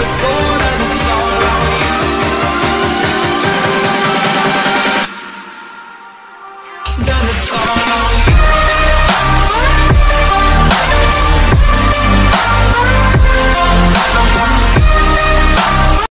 Let's go.